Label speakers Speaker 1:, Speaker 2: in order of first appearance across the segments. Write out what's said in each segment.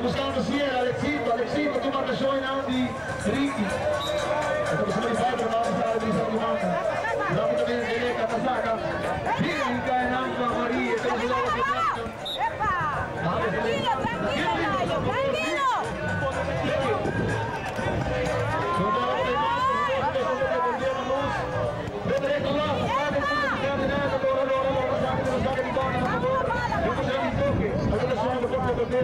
Speaker 1: buscando Sierra, Alexito, Alexito, tu marca show in Andy, Ricky. Ok,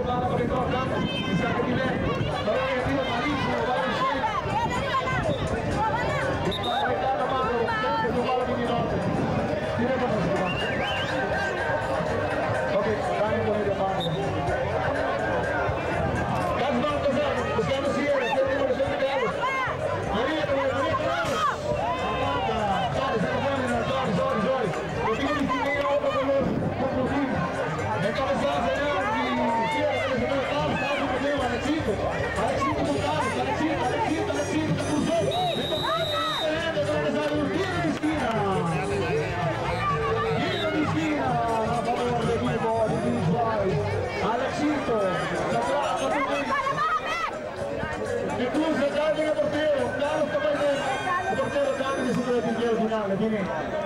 Speaker 1: pigliare finale, viene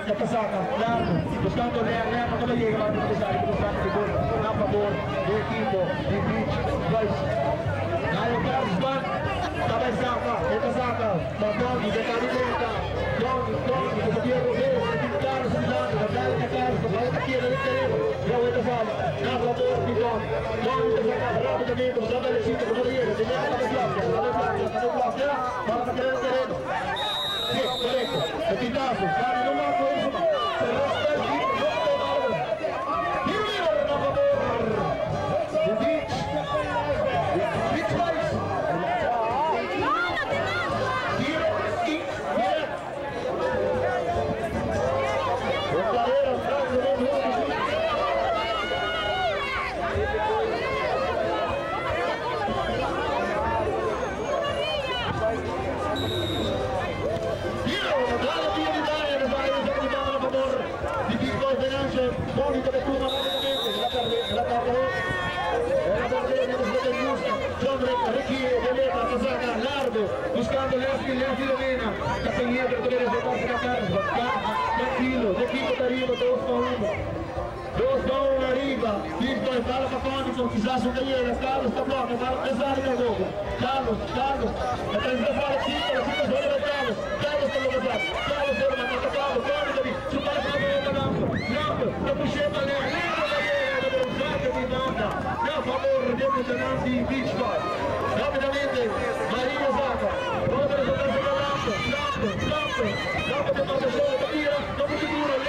Speaker 1: è passata, largo, buscando Leandro Caballero, va a pensare che buscando di gol a favore dell'equipo di Beach Boys. Mario Carlos Ban, cabeçada, é passata, Maldoni, Decadimenta, Doni, Doni, que sabia correr, o Carlos Milano, a Carlos de Carlos, a bola aqui no interior, já o Edefala, na favor de Doni, Doni, que vai Leslie, Leslie Lorena, Castellia per poter esportarsi da casa, tranquillo, l'equipo d'arrivo, dos pa uno. Dos pa uno arriva, Pinto e fala Paconico, chissà su Cagliera, Carlos sta blocca, ma pesare da dopo. Carlos, Carlos, testa fuori, Cinto, la Cinto fuori da Carlos, Carlos sta bloccando, Carlos fuori da Carlos, Carlos, Carlos, lì, su palla proprio da Lampo, Lampo, la puscetta lì, Lampo da Cagliera, dove un sacco di nota, a favore dei tenanti Beach Boy. Laten we dat allemaal zo papieren, dat moet je.